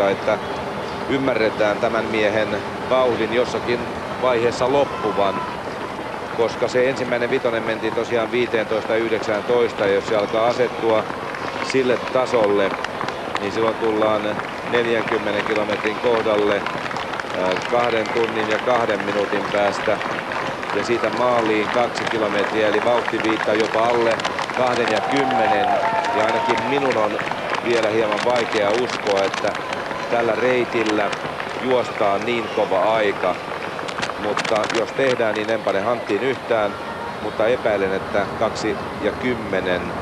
harvinaista, että ymmärretään tämän miehen vauhdin jossakin vaiheessa loppuvan koska se ensimmäinen vitonen mentiin tosiaan 15-19 ja jos se alkaa asettua sille tasolle, niin silloin tullaan 40 kilometrin kohdalle kahden tunnin ja kahden minuutin päästä ja siitä maaliin kaksi kilometriä, eli vauhti viittaa jopa alle kahden ja kymmenen. Ja ainakin minun on vielä hieman vaikea uskoa, että tällä reitillä juostaan niin kova aika. Mutta jos tehdään, niin en pane hanttiin yhtään. Mutta epäilen, että kaksi ja kymmenen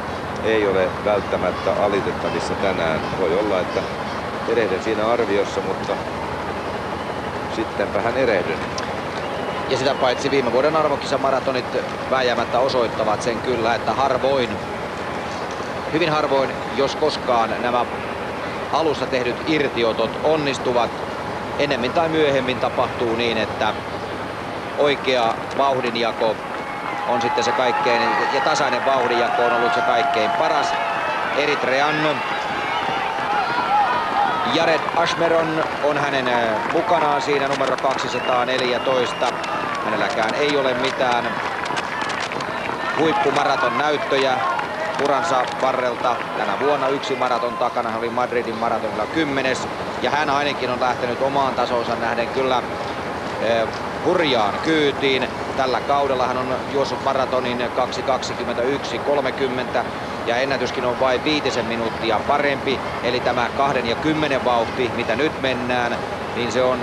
ei ole välttämättä alitettavissa tänään. Voi olla, että erehdyn siinä arviossa, mutta sittenpä hän erehdyn. Ja sitä paitsi viime vuoden arvokisamaratonit vääjäämättä osoittavat sen kyllä, että harvoin, hyvin harvoin, jos koskaan nämä alussa tehdyt irtiotot onnistuvat. Ennemmin tai myöhemmin tapahtuu niin, että oikea vauhdinjako on sitten se kaikkein, ja tasainen vauhdinjako on ollut se kaikkein paras. Eritrean Jared Ashmeron on hänen äh, mukanaan siinä numero 214. Hänelläkään ei ole mitään huippumaraton näyttöjä uransa varrelta. Tänä vuonna yksi maraton takana hän oli Madridin maratonilla kymmenes. Ja hän ainakin on lähtenyt omaan tasonsa nähden kyllä hurjaan kyytiin. Tällä kaudella hän on juossut maratonin 2.21.30 ja ennätyskin on vain viitisen minuuttia parempi. Eli tämä kahden ja kymmenen vauhti, mitä nyt mennään, niin se on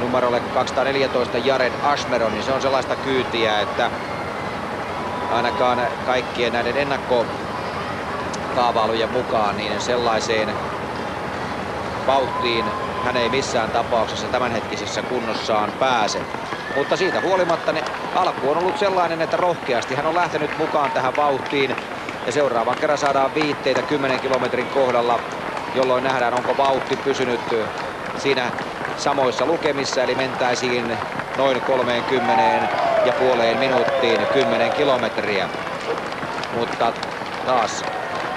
numerolle 214 Jared Ashmeron, niin se on sellaista kyytiä, että ainakaan kaikkien näiden ennakkokaavailujen mukaan niin sellaiseen vauhtiin hän ei missään tapauksessa tämänhetkisessä kunnossaan pääse. Mutta siitä huolimatta ne alku on ollut sellainen, että rohkeasti hän on lähtenyt mukaan tähän vauhtiin. Ja seuraavan kerran saadaan viitteitä 10 kilometrin kohdalla, jolloin nähdään onko vauhti pysynyt siinä samoissa lukemissa. Eli mentäisiin noin 30 ja puoleen minuuttiin 10 kilometriä. Mutta taas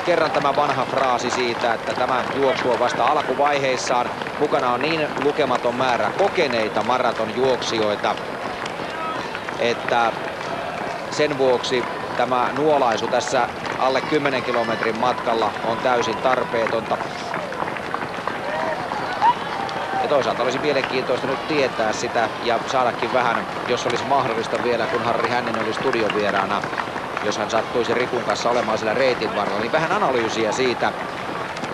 kerran tämä vanha fraasi siitä, että tämä juoksu on vasta alkuvaiheissaan. Mukana on niin lukematon määrä kokeneita maratonjuoksijoita, että sen vuoksi tämä nuolaisu tässä alle 10 kilometrin matkalla on täysin tarpeetonta. Ja toisaalta olisi mielenkiintoista nyt tietää sitä ja saadakin vähän, jos olisi mahdollista vielä, kun Harri Hänninen oli studiovieraana, jos hän sattuisi Rikun kanssa olemaan siellä reitin varrella, niin vähän analyysiä siitä,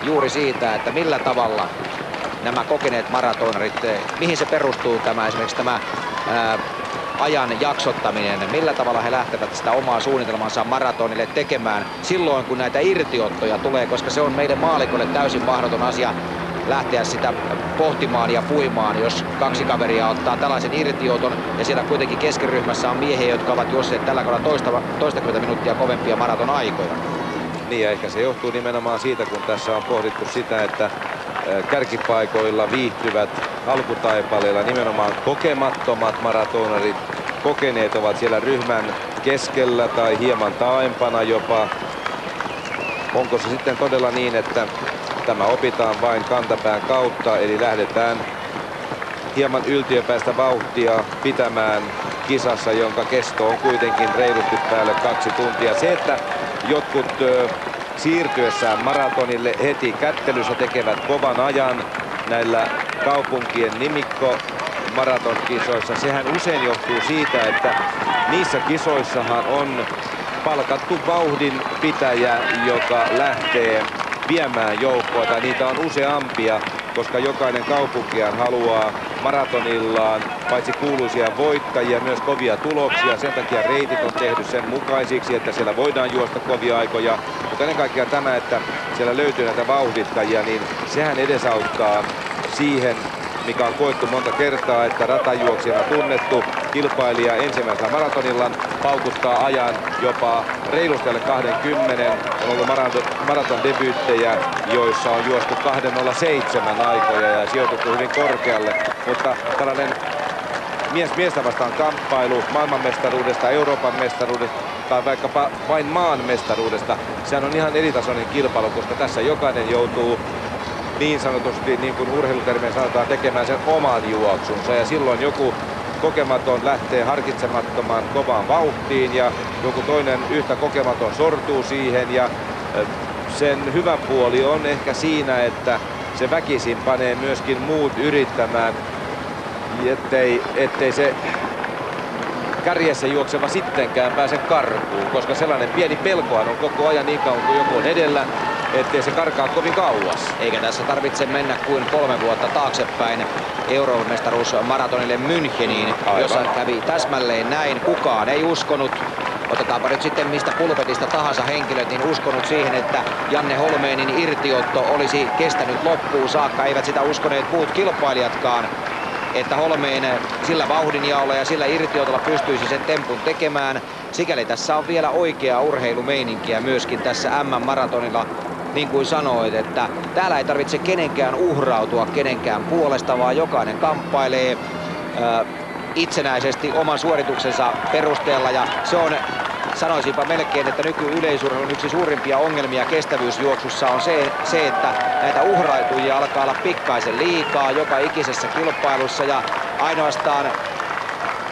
juuri siitä, että millä tavalla nämä kokeneet maratonarit, eh, mihin se perustuu tämä esimerkiksi tämä ää, ajan jaksottaminen, millä tavalla he lähtevät sitä omaa suunnitelmansa maratonille tekemään silloin, kun näitä irtiottoja tulee, koska se on meidän maalikolle täysin mahdoton asia lähteä sitä pohtimaan ja puimaan, jos kaksi kaveria ottaa tällaisen irtioton ja siellä kuitenkin keskiryhmässä on miehiä, jotka ovat juosseet tällä kaudella toista, toistakymmentä minuuttia kovempia maraton aikoja. Niin ehkä se johtuu nimenomaan siitä, kun tässä on pohdittu sitä, että kärkipaikoilla viihtyvät alkutaipaleilla nimenomaan kokemattomat maratonarit. Kokeneet ovat siellä ryhmän keskellä tai hieman taaempana jopa. Onko se sitten todella niin, että Tämä opitaan vain kantapään kautta, eli lähdetään hieman yltiöpäistä vauhtia pitämään kisassa, jonka kesto on kuitenkin reilusti päälle kaksi tuntia. Se, että jotkut siirtyessään maratonille heti kättelyssä tekevät kovan ajan näillä kaupunkien nimikko maratonkisoissa. Sehän usein johtuu siitä, että niissä kisoissahan on palkattu vauhdin pitäjä, joka lähtee viemään joukkoa, tai niitä on useampia, koska jokainen kaupunkiaan haluaa maratonillaan paitsi kuuluisia voittajia, myös kovia tuloksia. Sen takia reitit on tehty sen mukaisiksi, että siellä voidaan juosta kovia aikoja. Mutta ennen kaikkea tämä, että siellä löytyy näitä vauhdittajia, niin sehän edesauttaa siihen, mikä on koettu monta kertaa, että ratajuoksijana tunnettu kilpailija ensimmäisellä maratonilla paukuttaa ajan jopa reilusti alle 20. On ollut maraton, maraton debyyttejä, joissa on juostu 2.07 aikoja ja sijoitettu hyvin korkealle. Mutta tällainen mies miestä vastaan kamppailu maailmanmestaruudesta, Euroopan mestaruudesta tai vaikkapa vain maan mestaruudesta. Sehän on ihan eritasoinen kilpailu, koska tässä jokainen joutuu niin sanotusti, niin kuin urheilutermeen sanotaan, tekemään sen oman juoksunsa. Ja silloin joku kokematon lähtee harkitsemattoman kovaan vauhtiin ja joku toinen yhtä kokematon sortuu siihen ja sen hyvä puoli on ehkä siinä, että se väkisin panee myöskin muut yrittämään, ettei, ettei se kärjessä juokseva sittenkään pääse karkuun, koska sellainen pieni pelkohan on koko ajan niin kauan kuin joku on edellä, ettei se karkaa kovin kauas. Eikä tässä tarvitse mennä kuin kolme vuotta taaksepäin Euroopan maratonille Müncheniin, Aivan. jossa kävi täsmälleen näin. Kukaan ei uskonut otetaanpa nyt sitten mistä pulpetista tahansa henkilöt, niin uskonut siihen, että Janne Holmeenin irtiotto olisi kestänyt loppuun saakka. Eivät sitä uskoneet muut kilpailijatkaan että Holmeen sillä vauhdinjaolla ja sillä irtiotolla pystyisi sen tempun tekemään. Sikäli tässä on vielä oikea urheilumeininkiä myöskin tässä M-maratonilla niin kuin sanoit, että täällä ei tarvitse kenenkään uhrautua kenenkään puolesta, vaan jokainen kamppailee itsenäisesti oman suorituksensa perusteella. Ja se on sanoisinpa melkein, että nyky-yleisurheilun yksi suurimpia ongelmia kestävyysjuoksussa on se, se, että näitä uhraitujia alkaa olla pikkaisen liikaa joka ikisessä kilpailussa. Ja ainoastaan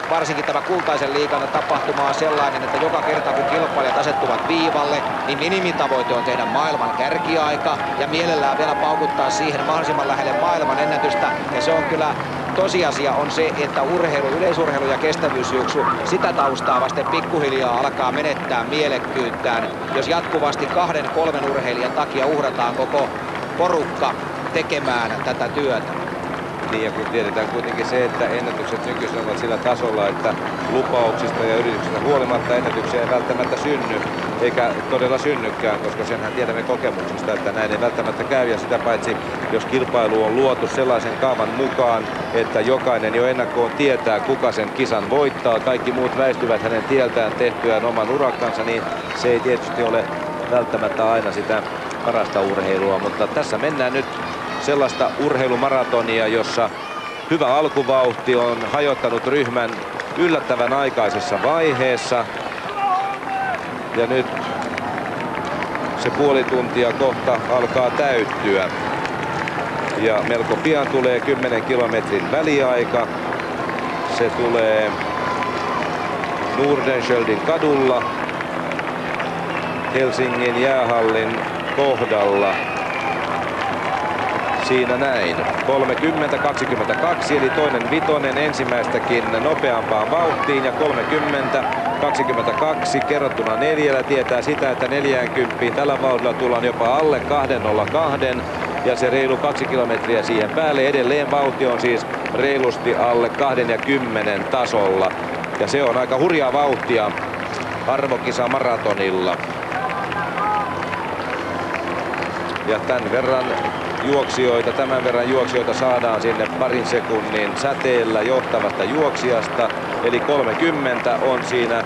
varsinkin tämä kultaisen liikan tapahtuma on sellainen, että joka kerta kun kilpailijat asettuvat viivalle, niin minimitavoite on tehdä maailman kärkiaika ja mielellään vielä paukuttaa siihen mahdollisimman lähelle maailman ennätystä. Ja se on kyllä tosiasia on se, että urheilu, yleisurheilu ja kestävyysjuoksu sitä taustaa vasten pikkuhiljaa alkaa menettää mielekkyyttään, jos jatkuvasti kahden, kolmen urheilijan takia uhrataan koko porukka tekemään tätä työtä. Niin ja kun tiedetään kuitenkin se, että ennätykset nykyisin ovat sillä tasolla, että lupauksista ja yrityksistä huolimatta ennätyksiä ei välttämättä synny, eikä todella synnykään, koska senhän tiedämme kokemuksesta, että näin ei välttämättä käy. Ja sitä paitsi, jos kilpailu on luotu sellaisen kaavan mukaan, että jokainen jo ennakkoon tietää, kuka sen kisan voittaa, kaikki muut väistyvät hänen tieltään tehtyään oman urakkansa, niin se ei tietysti ole välttämättä aina sitä parasta urheilua, mutta tässä mennään nyt sellaista urheilumaratonia, jossa hyvä alkuvauhti on hajottanut ryhmän yllättävän aikaisessa vaiheessa. Ja nyt se puoli tuntia kohta alkaa täyttyä. Ja melko pian tulee 10 kilometrin väliaika. Se tulee Nordenskjöldin kadulla Helsingin jäähallin kohdalla siinä näin. 30-22 eli toinen vitonen ensimmäistäkin nopeampaan vauhtiin ja 30-22 kerrottuna neljällä tietää sitä, että 40 tällä vauhdilla tullaan jopa alle 202 ja se reilu kaksi kilometriä siihen päälle. Edelleen vauhti on siis reilusti alle 20 tasolla ja se on aika hurjaa vauhtia arvokisa maratonilla. Ja tämän verran juoksijoita, tämän verran juoksijoita saadaan sinne parin sekunnin säteellä johtavasta juoksijasta. Eli 30 on siinä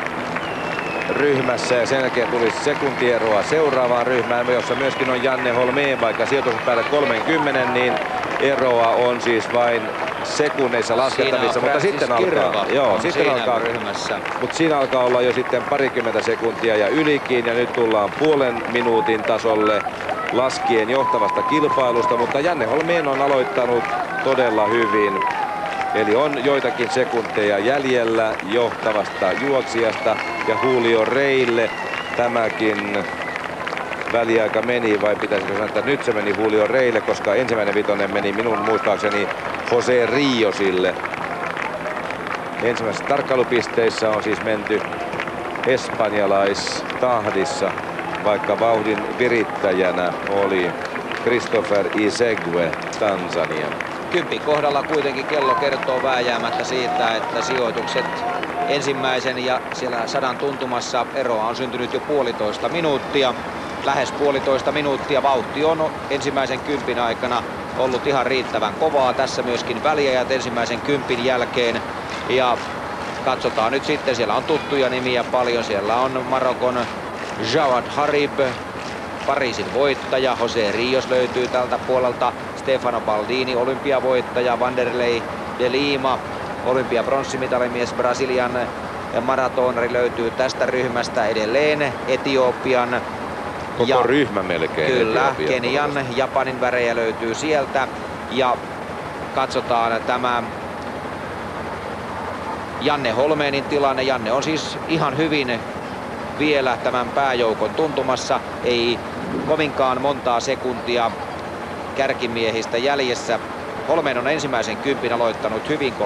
ryhmässä ja sen jälkeen tulisi sekuntieroa seuraavaan ryhmään, jossa myöskin on Janne Holmeen, vaikka sijoitus päälle 30, niin eroa on siis vain sekunneissa laskettavissa, mutta sitten alkaa, joo, sitten alkaa, ryhmässä. mutta siinä alkaa olla jo sitten parikymmentä sekuntia ja ylikin ja nyt tullaan puolen minuutin tasolle laskien johtavasta kilpailusta, mutta Janne Holmeen on aloittanut todella hyvin. Eli on joitakin sekunteja jäljellä johtavasta juoksijasta ja Julio Reille tämäkin väliaika meni vai pitäisikö sanoa, että nyt se meni Julio Reille, koska ensimmäinen vitonen meni minun muistaakseni Jose Riosille. Ensimmäisessä tarkkailupisteissä on siis menty espanjalaistahdissa vaikka vauhdin virittäjänä oli Christopher Isegue Tansania. Kympi kohdalla kuitenkin kello kertoo vääjäämättä siitä, että sijoitukset ensimmäisen ja siellä sadan tuntumassa eroa on syntynyt jo puolitoista minuuttia. Lähes puolitoista minuuttia vauhti on ensimmäisen kympin aikana ollut ihan riittävän kovaa. Tässä myöskin väliajat ensimmäisen kympin jälkeen. Ja katsotaan nyt sitten, siellä on tuttuja nimiä paljon. Siellä on Marokon Jawad Harib, Pariisin voittaja, Jose Rios löytyy tältä puolelta, Stefano Baldini, olympiavoittaja, Vanderlei de Lima, olympia bronssimitalimies, Brasilian maratonari löytyy tästä ryhmästä edelleen Etiopian Koko ja, ryhmä melkein. Kyllä, Kenian, Japanin värejä löytyy sieltä. Ja katsotaan tämä Janne Holmeenin tilanne. Janne on siis ihan hyvin vielä tämän pääjoukon tuntumassa. Ei kovinkaan montaa sekuntia kärkimiehistä jäljessä. Holmeen on ensimmäisen kympin aloittanut hyvin 30-25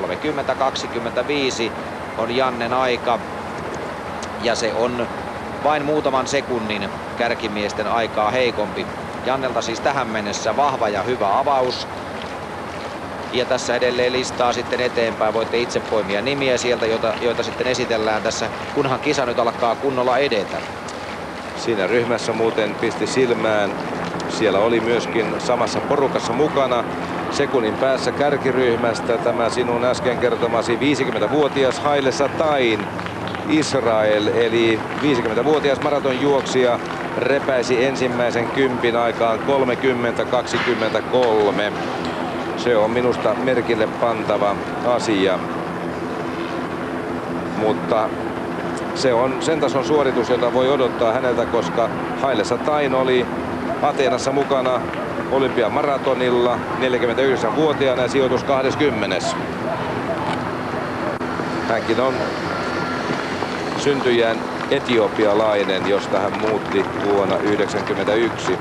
on Jannen aika. Ja se on vain muutaman sekunnin kärkimiesten aikaa heikompi. Jannelta siis tähän mennessä vahva ja hyvä avaus. Ja tässä edelleen listaa sitten eteenpäin. Voitte itse poimia nimiä sieltä, joita, joita sitten esitellään tässä, kunhan kisa nyt alkaa kunnolla edetä. Siinä ryhmässä muuten pisti silmään. Siellä oli myöskin samassa porukassa mukana sekunnin päässä kärkiryhmästä tämä sinun äsken kertomasi 50-vuotias Haile Satain Israel, eli 50-vuotias maratonjuoksija repäisi ensimmäisen kympin aikaan 30-23. Se on minusta merkille pantava asia. Mutta se on sen tason suoritus, jota voi odottaa häneltä, koska Haile Satain oli Ateenassa mukana olympiamaratonilla 49-vuotiaana ja sijoitus 20. Hänkin on syntyjään etiopialainen, josta hän muutti vuonna 1991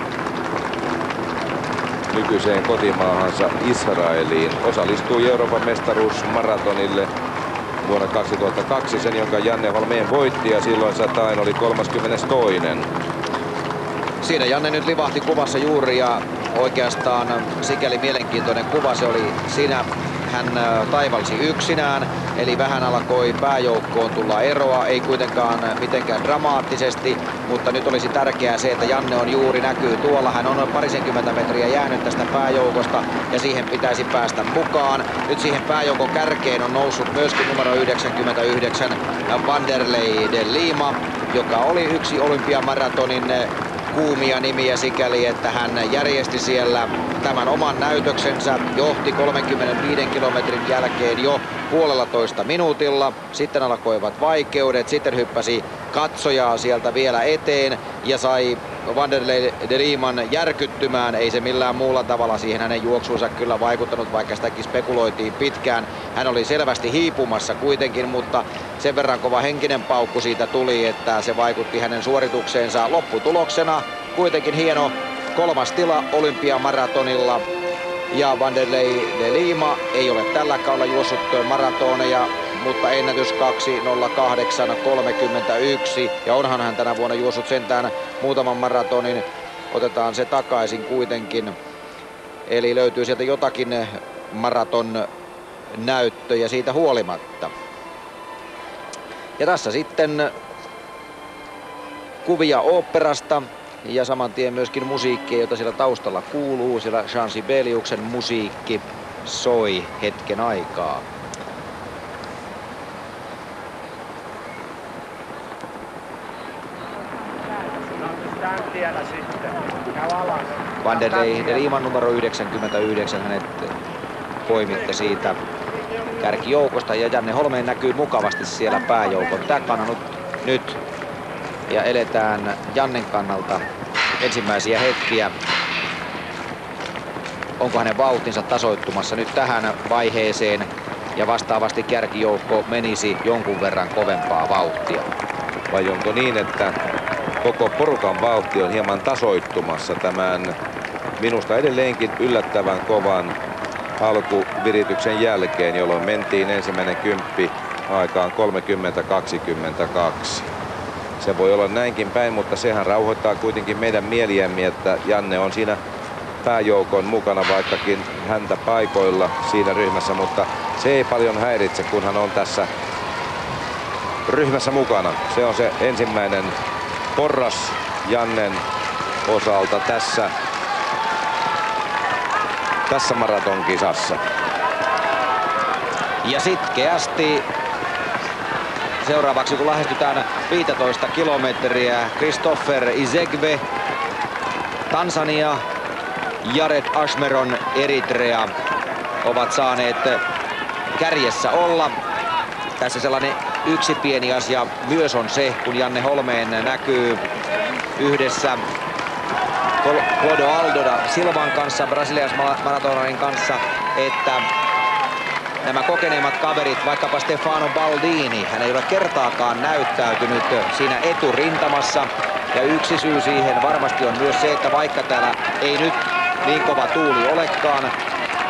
nykyiseen kotimaahansa Israeliin. Osallistui Euroopan mestaruusmaratonille vuonna 2002, sen jonka Janne Holmeen voitti ja silloin satain oli 32. Siinä Janne nyt livahti kuvassa juuri ja oikeastaan sikäli mielenkiintoinen kuva se oli. Siinä hän taivalsi yksinään, eli vähän alkoi pääjoukkoon tulla eroa, ei kuitenkaan mitenkään dramaattisesti, mutta nyt olisi tärkeää se, että Janne on juuri näkyy tuolla. Hän on parisenkymmentä metriä jäänyt tästä pääjoukosta ja siihen pitäisi päästä mukaan. Nyt siihen pääjoukon kärkeen on noussut myöskin numero 99 Vanderlei de Lima, joka oli yksi olympiamaratonin kuumia nimiä sikäli, että hän järjesti siellä tämän oman näytöksensä, johti 35 kilometrin jälkeen jo puolella toista minuutilla. Sitten alkoivat vaikeudet, sitten hyppäsi katsojaa sieltä vielä eteen ja sai Vanderlei de Riemann järkyttymään. Ei se millään muulla tavalla siihen hänen juoksuunsa kyllä vaikuttanut, vaikka sitäkin spekuloitiin pitkään. Hän oli selvästi hiipumassa kuitenkin, mutta sen verran kova henkinen paukku siitä tuli, että se vaikutti hänen suoritukseensa. Lopputuloksena kuitenkin hieno kolmas tila olympiamaratonilla. Ja Vanderlei de Lima ei ole tällä kaudella juossut maratoneja, mutta ennätys 2.08.31. Ja onhan hän tänä vuonna juossut sentään muutaman maratonin. Otetaan se takaisin kuitenkin. Eli löytyy sieltä jotakin maraton näyttöjä siitä huolimatta. Ja tässä sitten kuvia oopperasta ja saman tien myöskin musiikkia, jota siellä taustalla kuuluu. Siellä Jean Sibeliuksen musiikki soi hetken aikaa. Vanderlei Liiman numero 99, hänet poimitte siitä kärkijoukosta ja Janne Holmeen näkyy mukavasti siellä pääjoukon takana nyt ja eletään Jannen kannalta ensimmäisiä hetkiä. Onko hänen vauhtinsa tasoittumassa nyt tähän vaiheeseen ja vastaavasti kärkijoukko menisi jonkun verran kovempaa vauhtia? Vai onko niin, että koko porukan vauhti on hieman tasoittumassa tämän minusta edelleenkin yllättävän kovan alkuvirityksen jälkeen, jolloin mentiin ensimmäinen kymppi aikaan 30-22. Se voi olla näinkin päin, mutta sehän rauhoittaa kuitenkin meidän mieliämme, että Janne on siinä pääjoukon mukana, vaikkakin häntä paikoilla siinä ryhmässä, mutta se ei paljon häiritse, kun hän on tässä ryhmässä mukana. Se on se ensimmäinen porras Jannen osalta tässä, tässä maratonkisassa. Ja sitkeästi seuraavaksi kun lähestytään 15 kilometriä Christopher Izegve Tansania Jared Ashmeron Eritrea ovat saaneet kärjessä olla. Tässä sellainen yksi pieni asia myös on se, kun Janne Holmeen näkyy yhdessä Aldo Silvan kanssa, Brasilias maratonarin kanssa, että nämä kokeneimmat kaverit, vaikkapa Stefano Baldini, hän ei ole kertaakaan näyttäytynyt siinä eturintamassa. Ja yksi syy siihen varmasti on myös se, että vaikka täällä ei nyt niin kova tuuli olekaan,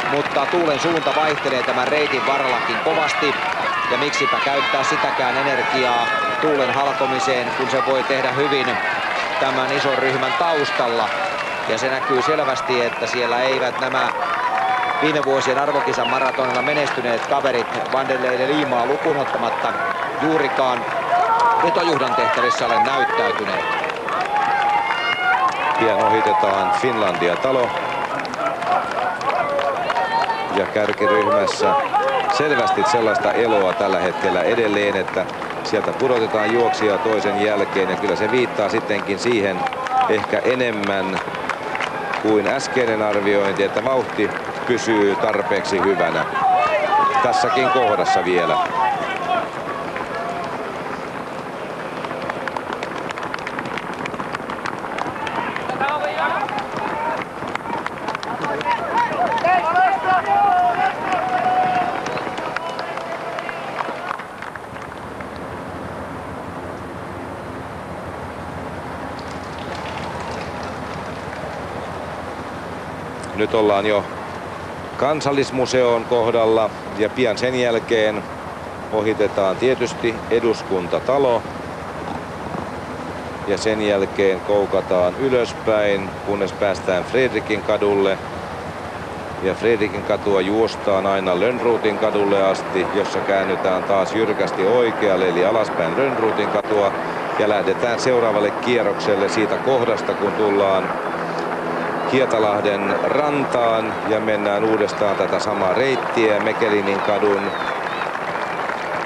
mutta tuulen suunta vaihtelee tämän reitin varallakin kovasti. Ja miksipä käyttää sitäkään energiaa tuulen halkomiseen, kun se voi tehdä hyvin tämän ison ryhmän taustalla. Ja se näkyy selvästi, että siellä eivät nämä viime vuosien arvokisan maratonilla menestyneet kaverit Vanderleiden liimaa lukunottamatta juurikaan vetojuhdan tehtävissä ole näyttäytyneet. Pian ohitetaan Finlandia talo. Ja kärkiryhmässä selvästi sellaista eloa tällä hetkellä edelleen, että sieltä pudotetaan juoksia toisen jälkeen. Ja kyllä se viittaa sittenkin siihen ehkä enemmän kuin äskeinen arviointi, että vauhti pysyy tarpeeksi hyvänä tässäkin kohdassa vielä. Nyt ollaan jo kansallismuseon kohdalla ja pian sen jälkeen ohitetaan tietysti eduskuntatalo. Ja sen jälkeen koukataan ylöspäin, kunnes päästään Fredrikin kadulle. Ja Fredrikin katua juostaan aina Lönnruutin kadulle asti, jossa käännytään taas jyrkästi oikealle, eli alaspäin Lönnruutin katua. Ja lähdetään seuraavalle kierrokselle siitä kohdasta, kun tullaan Hietalahden rantaan ja mennään uudestaan tätä samaa reittiä Mekelinin kadun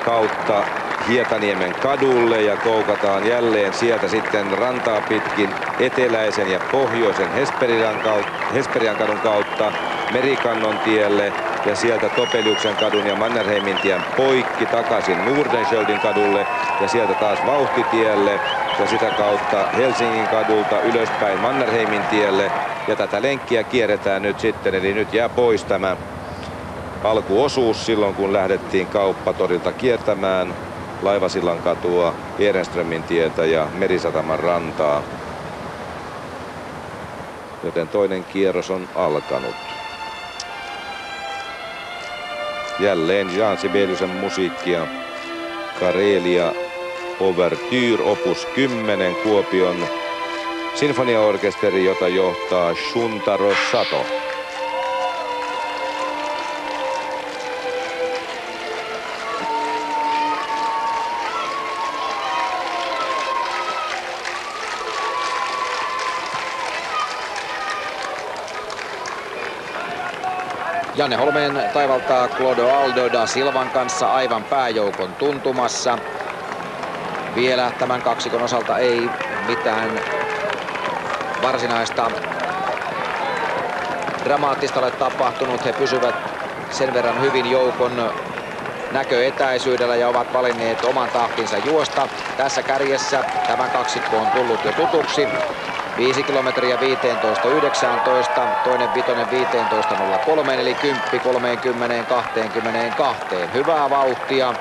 kautta Hietaniemen kadulle ja koukataan jälleen sieltä sitten rantaa pitkin eteläisen ja pohjoisen Hesperian, kautta, Hesperian kadun kautta Merikannon tielle ja sieltä Topeliuksen kadun ja Mannerheimin tien poikki takaisin Nordenskjöldin kadulle ja sieltä taas Vauhtitielle ja sitä kautta Helsingin kadulta ylöspäin Mannerheimin tielle ja tätä lenkkiä kierretään nyt sitten, eli nyt jää pois tämä alkuosuus silloin, kun lähdettiin kauppatorilta kiertämään Laivasillan katua, Ehrenströmin tietä ja Merisataman rantaa. Joten toinen kierros on alkanut. Jälleen Jean Sibeliusen musiikkia. Karelia Overture opus 10 Kuopion sinfoniaorkesteri, jota johtaa Shuntaro Sato. Janne Holmeen taivaltaa Clodo Aldo da Silvan kanssa aivan pääjoukon tuntumassa. Vielä tämän kaksikon osalta ei mitään varsinaista dramaattista ole tapahtunut. He pysyvät sen verran hyvin joukon näköetäisyydellä ja ovat valinneet oman tahtinsa juosta. Tässä kärjessä tämä kaksikko on tullut jo tutuksi. 5 kilometriä 15.19, toinen vitonen 15.03 eli 10 30 22. Hyvää vauhtia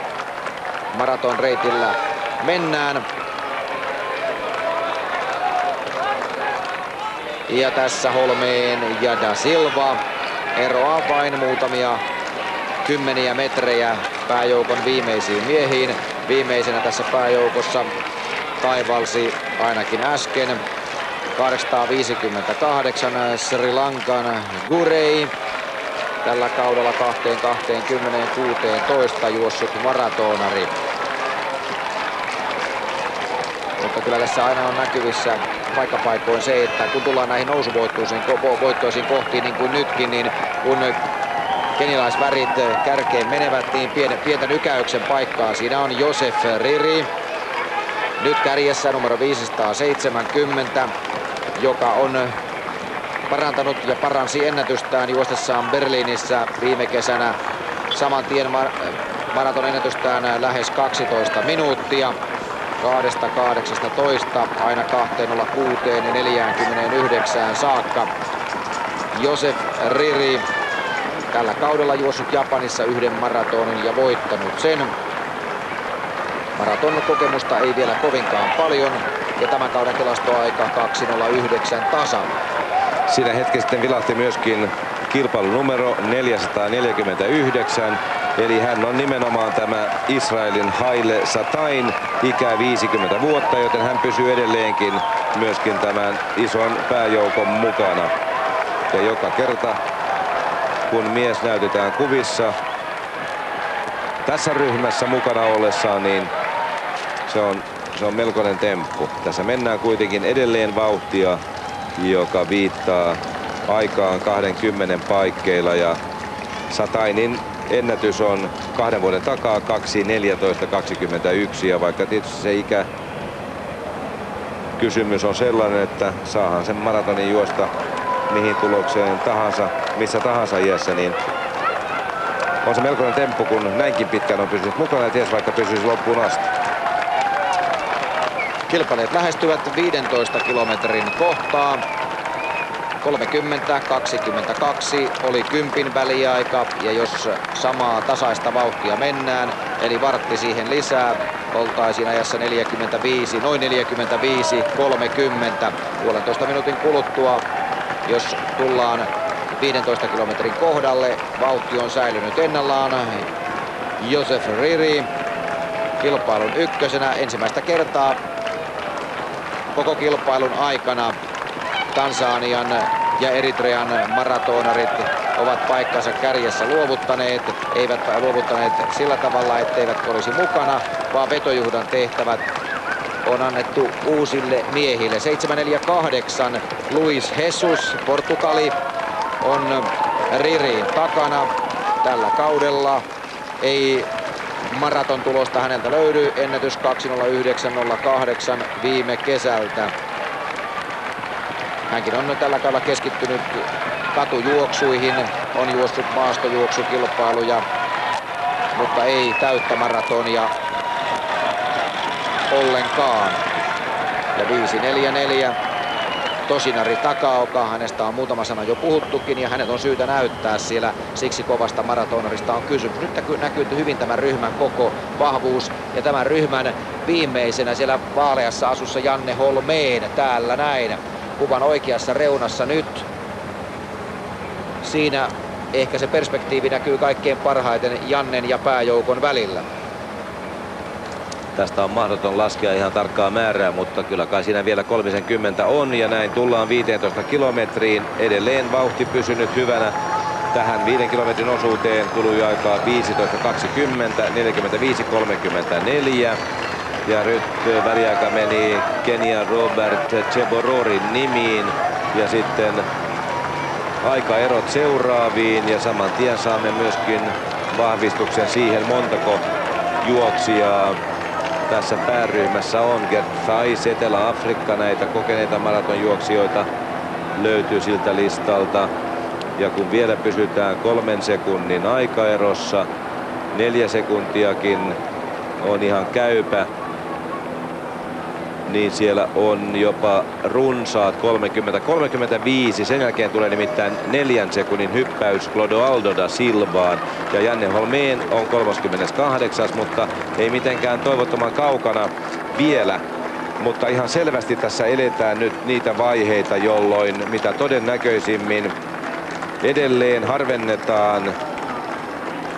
maraton reitillä mennään. Ja tässä Holmeen ja Da Silva eroaa vain muutamia kymmeniä metrejä pääjoukon viimeisiin miehiin. Viimeisenä tässä pääjoukossa taivalsi ainakin äsken 858 Sri Lankan Gurei. Tällä kaudella 2.20.16 juossut maratonari. Mutta kyllä tässä aina on näkyvissä paikkapaikoin se, että kun tullaan näihin nousuvoittoisiin voittoisiin kohtiin niin kuin nytkin, niin kun kenilaisvärit kärkeen menevät, niin pienen, pientä nykäyksen paikkaa. Siinä on Josef Riri. Nyt kärjessä numero 570, joka on parantanut ja paransi ennätystään juostessaan Berliinissä viime kesänä saman tien maraton ennätystään lähes 12 minuuttia. 2.18 aina 2.06 ja 49 saakka. Josef Riri tällä kaudella juossut Japanissa yhden maratonin ja voittanut sen. Maraton kokemusta ei vielä kovinkaan paljon ja tämän kauden tilastoaika 2.09 tasan. Siinä hetki sitten vilahti myöskin kilpailunumero 449. Eli hän on nimenomaan tämä Israelin Haile Satain, ikä 50 vuotta, joten hän pysyy edelleenkin myöskin tämän ison pääjoukon mukana. Ja joka kerta, kun mies näytetään kuvissa tässä ryhmässä mukana ollessaan, niin se on, se on melkoinen temppu. Tässä mennään kuitenkin edelleen vauhtia, joka viittaa aikaan 20 paikkeilla ja Satainin ennätys on kahden vuoden takaa 2.14.21 ja vaikka tietysti se ikä kysymys on sellainen, että saahan sen maratonin juosta mihin tulokseen tahansa, missä tahansa iässä, niin on se melkoinen temppu, kun näinkin pitkään on pysynyt mukana ja ties vaikka pysyisi loppuun asti. Kilpailijat lähestyvät 15 kilometrin kohtaa. 30-22 oli kympin väliaika ja jos samaa tasaista vauhtia mennään, eli vartti siihen lisää, oltaisiin ajassa 45, noin 45, 30 puolentoista minuutin kuluttua, jos tullaan 15 kilometrin kohdalle. Vauhti on säilynyt ennallaan. Josef Riri kilpailun ykkösenä ensimmäistä kertaa koko kilpailun aikana Tansanian ja Eritrean maratonarit ovat paikkansa kärjessä luovuttaneet, eivät luovuttaneet sillä tavalla, etteivät olisi mukana, vaan vetojuhdan tehtävät on annettu uusille miehille. 748 Luis Jesus, Portugali, on Ririin takana tällä kaudella. Ei maraton tulosta häneltä löydy. Ennätys 2.09.08 viime kesältä. Hänkin on tällä kaudella keskittynyt katujuoksuihin, on juossut maastojuoksukilpailuja, mutta ei täyttä maratonia ollenkaan. Ja 5-4-4 Tosinari Takaoka, hänestä on muutama sana jo puhuttukin ja hänet on syytä näyttää siellä, siksi kovasta maratonarista on kysymys. Nyt näkyy, hyvin tämän ryhmän koko vahvuus. Ja tämän ryhmän viimeisenä siellä vaaleassa asussa Janne Holmeen täällä näin kuvan oikeassa reunassa nyt. Siinä ehkä se perspektiivi näkyy kaikkein parhaiten Jannen ja pääjoukon välillä. Tästä on mahdoton laskea ihan tarkkaa määrää, mutta kyllä kai siinä vielä 30 on ja näin tullaan 15 kilometriin. Edelleen vauhti pysynyt hyvänä tähän 5 kilometrin osuuteen kului aikaa 15.20, 45.34. Ja nyt väliaika meni Kenia Robert Chebororin nimiin. Ja sitten aikaerot seuraaviin ja saman tien saamme myöskin vahvistuksen siihen montako juoksijaa tässä pääryhmässä on. Gert Thais, Etelä-Afrikka, näitä kokeneita maratonjuoksijoita löytyy siltä listalta. Ja kun vielä pysytään kolmen sekunnin aikaerossa, neljä sekuntiakin on ihan käypä niin siellä on jopa runsaat 30-35. Sen jälkeen tulee nimittäin neljän sekunnin hyppäys Clodoaldo da Silvaan. Ja Janne Holmeen on 38, mutta ei mitenkään toivottoman kaukana vielä. Mutta ihan selvästi tässä eletään nyt niitä vaiheita, jolloin mitä todennäköisimmin edelleen harvennetaan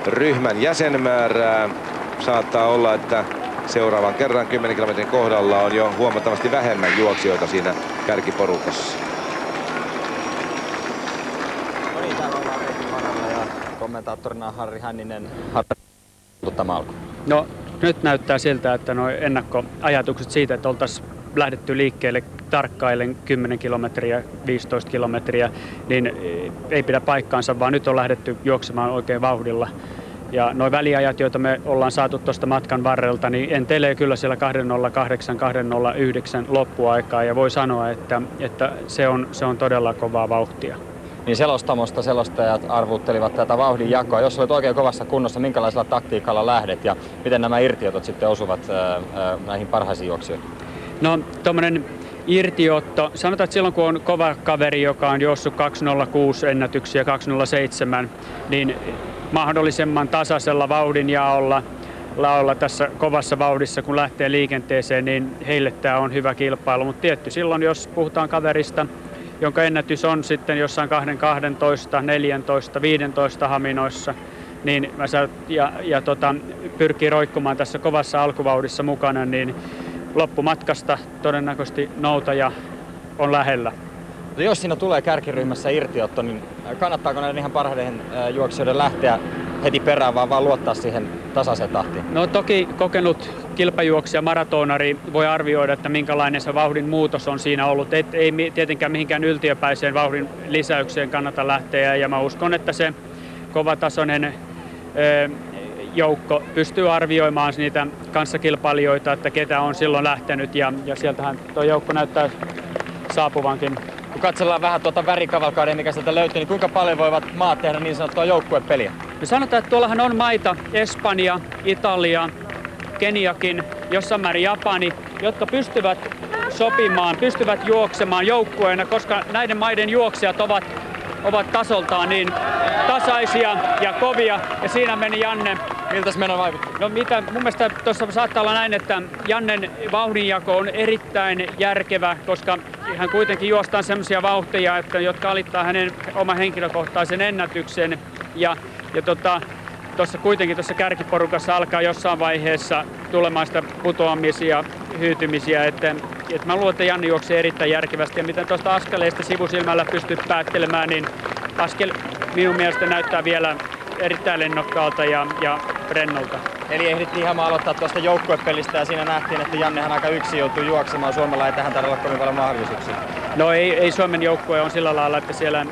ryhmän jäsenmäärää. Saattaa olla, että seuraavan kerran 10 kilometrin kohdalla on jo huomattavasti vähemmän juoksijoita siinä kärkiporukassa. No niin, täällä ollaan ja kommentaattorina Harri Hänninen. Harri, tämä alku. No nyt näyttää siltä, että nuo ennakkoajatukset siitä, että oltaisiin lähdetty liikkeelle tarkkailen 10 kilometriä, 15 kilometriä, niin ei pidä paikkaansa, vaan nyt on lähdetty juoksemaan oikein vauhdilla. Ja nuo väliajat, joita me ollaan saatu tuosta matkan varrelta, niin entelee kyllä siellä 208, 209 loppuaikaa. Ja voi sanoa, että, että se, on, se on todella kovaa vauhtia. niin selostamosta selostajat arvuttelivat tätä vauhdin jakoa. Jos olet oikein kovassa kunnossa, minkälaisella taktiikalla lähdet ja miten nämä irtiotot sitten osuvat ää, ää, näihin parhaisiin juoksijoihin? No tuommoinen irtiotto, sanotaan, että silloin kun on kova kaveri, joka on juossut 206 ennätyksiä, 207, niin mahdollisimman tasaisella vauhdin jaolla laolla tässä kovassa vauhdissa, kun lähtee liikenteeseen, niin heille tämä on hyvä kilpailu. Mutta tietty silloin, jos puhutaan kaverista, jonka ennätys on sitten jossain 2, 12, 14, 15 haminoissa, niin mä sä, ja, ja tota, pyrkii roikkumaan tässä kovassa alkuvauhdissa mukana, niin loppumatkasta todennäköisesti noutaja on lähellä. Mutta jos siinä tulee kärkiryhmässä irtiotto, niin kannattaako näiden ihan parhaiden juoksijoiden lähteä heti perään, vaan, vaan luottaa siihen tasaiseen tahtiin? No toki kokenut kilpajuoksija, maratonari voi arvioida, että minkälainen se vauhdin muutos on siinä ollut. Et, ei tietenkään mihinkään yltiöpäiseen vauhdin lisäykseen kannata lähteä ja mä uskon, että se kovatasoinen joukko pystyy arvioimaan niitä kanssakilpailijoita, että ketä on silloin lähtenyt ja, ja sieltähän tuo joukko näyttää saapuvankin. Kun katsellaan vähän tuota värikavalkauden, mikä sieltä löytyy, niin kuinka paljon voivat maat tehdä niin sanottua joukkuepeliä? No sanotaan, että tuollahan on maita, Espanja, Italia, Keniakin, jossain määrin Japani, jotka pystyvät sopimaan, pystyvät juoksemaan joukkueena, koska näiden maiden juoksijat ovat, ovat tasoltaan niin tasaisia ja kovia. Ja siinä meni Janne Miltä meno vaikutti? No mitä, mun mielestä tuossa saattaa olla näin, että Jannen vauhdinjako on erittäin järkevä, koska hän kuitenkin juostaan semmoisia vauhtia, että, jotka alittaa hänen oman henkilökohtaisen ennätyksen. Ja, ja tota, tuossa kuitenkin tuossa kärkiporukassa alkaa jossain vaiheessa tulemaan sitä putoamisia, hyytymisiä, että, että mä luulen, että Janni juoksee erittäin järkevästi ja miten tuosta askeleista sivusilmällä pystyt päättelemään, niin askel minun mielestä näyttää vielä erittäin lennokkaalta ja, ja rennolta. Eli ehdittiin ihan aloittaa tuosta joukkuepelistä ja siinä nähtiin, että Jannehan aika yksi joutuu juoksemaan. Suomella ei tähän tarvitse kovin paljon mahdollisuuksia. No ei, ei Suomen joukkue on sillä lailla, että siellä